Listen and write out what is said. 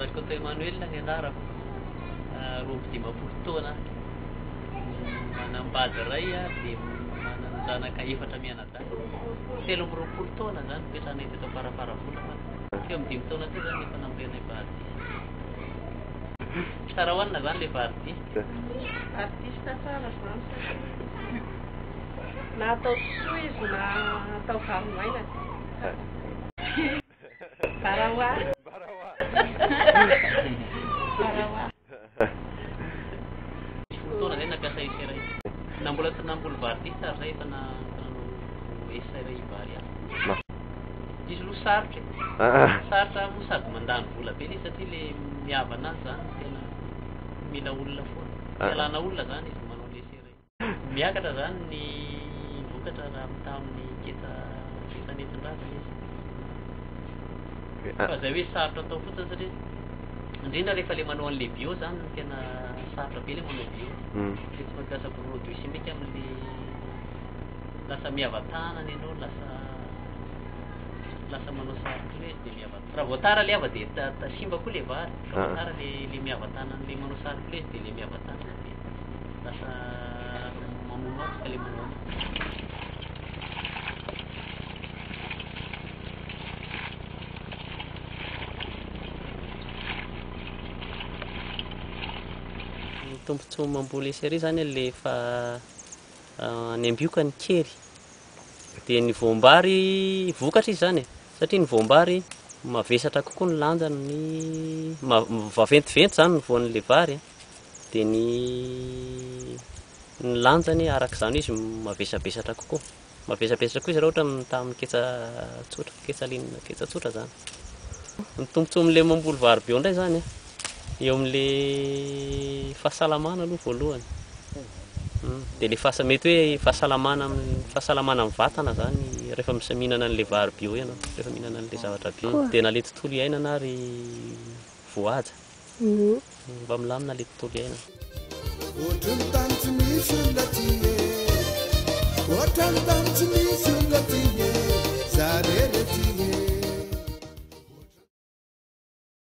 Rakoto Emmanuel ny anarako, roa amby dimampolo taona aho. Manambady iray aho dia manana zanaka efatra mianadahy. Telo amby roapolo taona izany nipetrahanay teto Amparafaravola fa teo amin'ny dimy taona teo izany no efa nampianay Bardiste. Tsara ho anona izany ilay Bardiste? Bardiste tsara izany satria na atao sosoa izy na atao vary maina dia tsara. Barawa. Barawa. Barawa. Fotoana zay nampiasa essai iray. Na mbola na mbola vary ty sary zay efa na nanao essai iray vary aho. Izy lo sarotra e. Ah, ah. Sarotra mo sady mandany vola be le satria le miavana azy zany tena mila olona foana. Ah, Fialana olona zany izy manao le essai iray. Miakatra izany ny vokatra raha mitaha amin'ny ketsa vita nentin-drazana izy. Fa izay hoe sarotra atao fotsiny satria indrindra rehefa ilay manao an'ilay bio izany no tena sarotra be ilay manao bio. Hmm. Dia tsy mampiasa produit chimique amin'ilay lasa miava-tanana ianao, lasa lasa manao sarotra hoe dia miava Raha vao tara le ava de simba koa le vary, raha vao tara le le miava tanana le manao sary koa le izy de le miava tanana de lasa mamonoaty ka le manao ny tombotsoa mamboly cerise zany le efa any ambioka ny kery dia ny voam-bary vokatra izy izany e, satria ny voam-bary mavesatra kokoa ny lanjany, ny vaventiventy izany ny voan'ilay vary, dia ny ny lanjany araka izany izy mavesabesatra kokoa. Mavesabesatra koa izy raha ohatra mitaha amin'ny ketsa tsotra, ketsa linina, ketsa tsotra izany. Ny tombontsoa amin'ilay mamboly vary bio indray izany Eo amin'le fahasalamana aloha voalohany dia le fahasa- mety hoe fahasalamana amin'ny fahasalamana amin'ny vatana zany rehefa mis- mihinana an'le vary bio ianao, rehefa mihinana an'le zavatra bio, Koa. dia na le tontolo iainana ary voahaja, mba milamina le tontolo iainana. Ohatry ny tany tsy misy olona aty e Ohatry ny tany tsy misy olona aty e Za rery aty e